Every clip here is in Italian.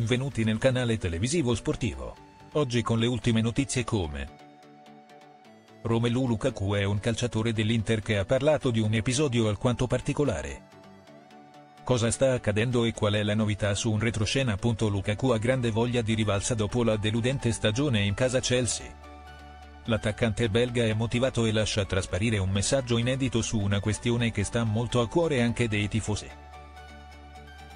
benvenuti nel canale televisivo sportivo. Oggi con le ultime notizie come Romelu Lukaku è un calciatore dell'Inter che ha parlato di un episodio alquanto particolare. Cosa sta accadendo e qual è la novità su un retroscena. Lukaku ha grande voglia di rivalsa dopo la deludente stagione in casa Chelsea. L'attaccante belga è motivato e lascia trasparire un messaggio inedito su una questione che sta molto a cuore anche dei tifosi.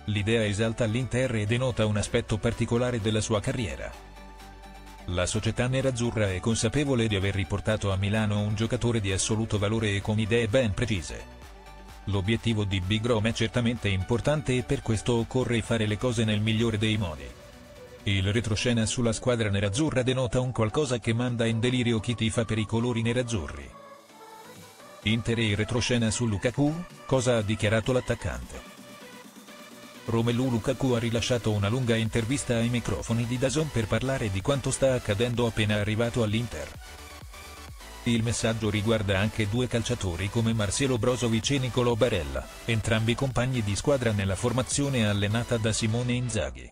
L'idea esalta l'Inter e denota un aspetto particolare della sua carriera. La società nerazzurra è consapevole di aver riportato a Milano un giocatore di assoluto valore e con idee ben precise. L'obiettivo di Big Rom è certamente importante e per questo occorre fare le cose nel migliore dei modi. Il retroscena sulla squadra nerazzurra denota un qualcosa che manda in delirio chi tifa per i colori nerazzurri. Inter e retroscena su Lukaku, cosa ha dichiarato l'attaccante? Romelu Lukaku ha rilasciato una lunga intervista ai microfoni di Dazon per parlare di quanto sta accadendo appena arrivato all'Inter. Il messaggio riguarda anche due calciatori come Marcelo Brozovic e Nicolo Barella, entrambi compagni di squadra nella formazione allenata da Simone Inzaghi.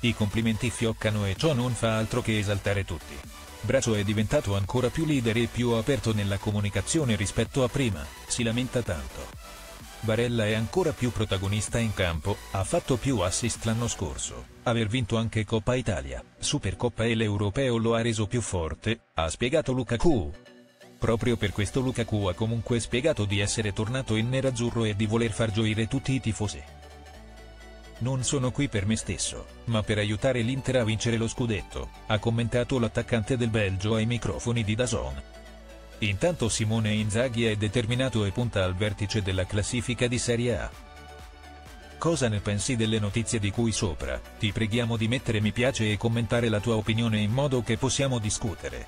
I complimenti fioccano e ciò non fa altro che esaltare tutti. Brazo è diventato ancora più leader e più aperto nella comunicazione rispetto a prima, si lamenta tanto. Barella è ancora più protagonista in campo, ha fatto più assist l'anno scorso, aver vinto anche Coppa Italia, Supercoppa e l'Europeo lo ha reso più forte, ha spiegato Lukaku. Proprio per questo Lukaku ha comunque spiegato di essere tornato in nerazzurro e di voler far gioire tutti i tifosi. Non sono qui per me stesso, ma per aiutare l'Inter a vincere lo scudetto, ha commentato l'attaccante del Belgio ai microfoni di Dazon. Intanto Simone Inzaghi è determinato e punta al vertice della classifica di Serie A. Cosa ne pensi delle notizie di cui sopra? Ti preghiamo di mettere mi piace e commentare la tua opinione in modo che possiamo discutere.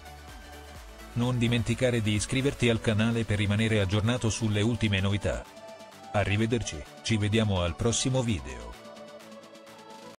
Non dimenticare di iscriverti al canale per rimanere aggiornato sulle ultime novità. Arrivederci, ci vediamo al prossimo video.